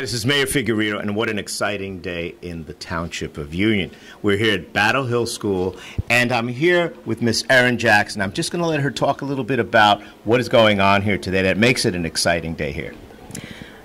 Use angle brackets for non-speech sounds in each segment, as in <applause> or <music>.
Hi, this is Mayor Figueiredo, and what an exciting day in the Township of Union. We're here at Battle Hill School, and I'm here with Miss Erin Jackson. I'm just going to let her talk a little bit about what is going on here today that makes it an exciting day here.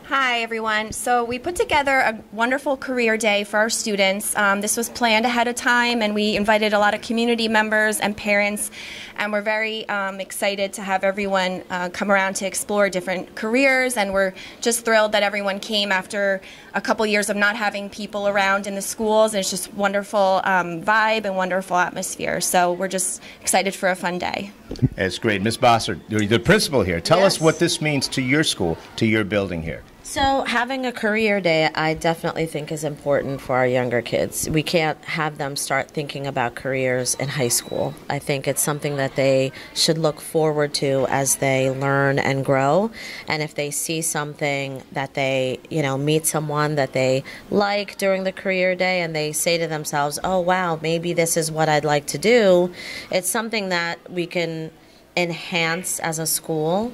Hi, everyone. So we put together a wonderful career day for our students. Um, this was planned ahead of time, and we invited a lot of community members and parents, and we're very um, excited to have everyone uh, come around to explore different careers, and we're just thrilled that everyone came after a couple years of not having people around in the schools, and it's just wonderful um, vibe and wonderful atmosphere. So we're just excited for a fun day. It's great. Miss Bossert, you're the principal here. Tell us what this means to your school, to your building here. So, having a career day, I definitely think is important for our younger kids. We can't have them start thinking about careers in high school. I think it's something that they should look forward to as they learn and grow. And if they see something that they, you know, meet someone that they like during the career day and they say to themselves, oh, wow, maybe this is what I'd like to do, it's something that we can enhance as a school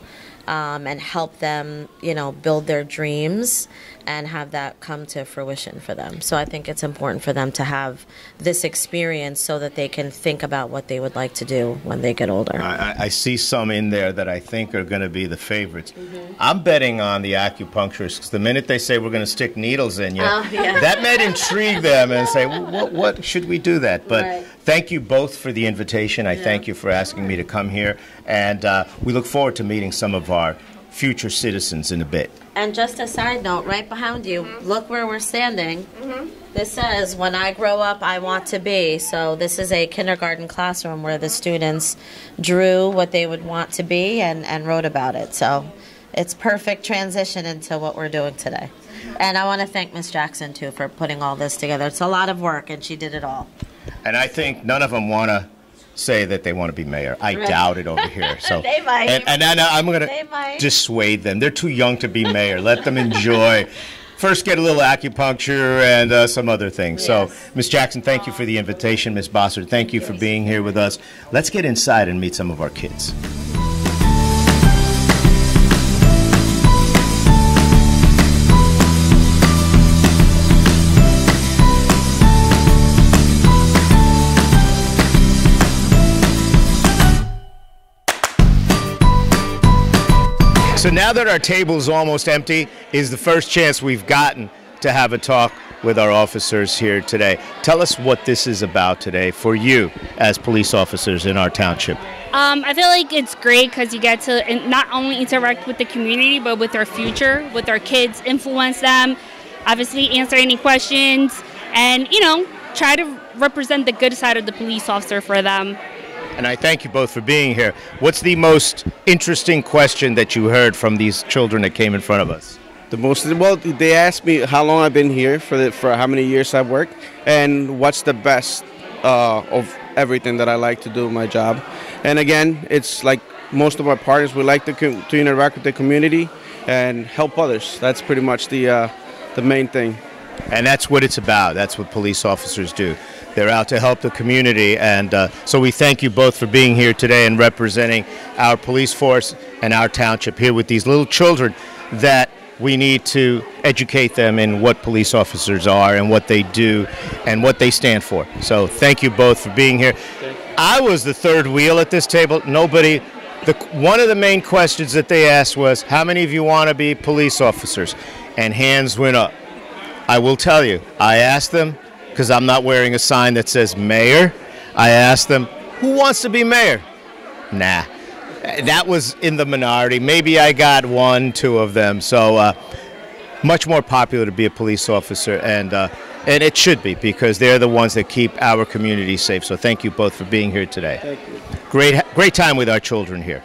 um, and help them, you know, build their dreams and have that come to fruition for them. So I think it's important for them to have this experience so that they can think about what they would like to do when they get older. I, I- see some in there that I think are going to be the favorites. Mm-hmm. I'm betting on the acupuncturists 'cause the minute they say we're going to stick needles in you, Oh, yeah. that might intrigue them and say, well, what, what should we do that? But Right. Thank you both for the invitation. I thank you for asking me to come here, and uh, we look forward to meeting some of our future citizens in a bit. And just a side note, right behind you, mm-hmm. look where we're standing. Mm-hmm. This says, When I grow up, I want to be. So, this is a kindergarten classroom where the students drew what they would want to be and, and wrote about it. So, it's perfect transition into what we're doing today. Mm-hmm. And I want to thank Miss Jackson, too, for putting all this together. It's a lot of work, and she did it all. And I think none of them want to say that they want to be mayor. I Right. doubt it over here. So <laughs> They might. And, and, and I'm going to dissuade them. They're too young to be mayor. Let them enjoy. First, get a little acupuncture and uh, some other things. So, Yes. Miss Jackson, thank you for the invitation. Miss Bossert, thank you for being here with us. Let's get inside and meet some of our kids. So now that our table is almost empty, is the first chance we've gotten to have a talk with our officers here today. Tell us what this is about today for you as police officers in our township. Um, I feel like it's great because you get to not only interact with the community, but with our future, with our kids, influence them, obviously answer any questions, and you know, try to represent the good side of the police officer for them. And I thank you both for being here. What's the most interesting question that you heard from these children that came in front of us? The most well, they asked me how long I've been here for the, for how many years I've worked, and what's the best uh, of everything that I like to do in my job. And again, it's like most of our partners, we like to to interact with the community and help others. That's pretty much the uh, the main thing. And that's what it's about. That's what police officers do. They're out to help the community. And uh, so we thank you both for being here today and representing our police force and our township here with these little children that we need to educate them in what police officers are and what they do and what they stand for. So thank you both for being here. I was the third wheel at this table. Nobody. The, one of the main questions that they asked was, "How many of you want to be police officers?" And hands went up. I will tell you, I asked them, because I'm not wearing a sign that says mayor, I asked them, who wants to be mayor? Nah. That was in the minority. Maybe I got one, two of them. So, uh, much more popular to be a police officer, and, uh, and it should be because they're the ones that keep our community safe. So, thank you both for being here today. Thank you. Great, great time with our children here.